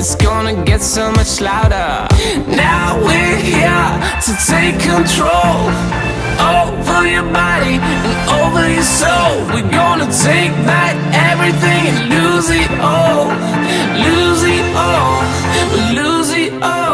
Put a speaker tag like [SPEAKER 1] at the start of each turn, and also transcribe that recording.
[SPEAKER 1] It's gonna get so much louder. Now we're here to take control Over your body and over your soul. We're gonna take back everything and lose it all. Lose it all, lose it all.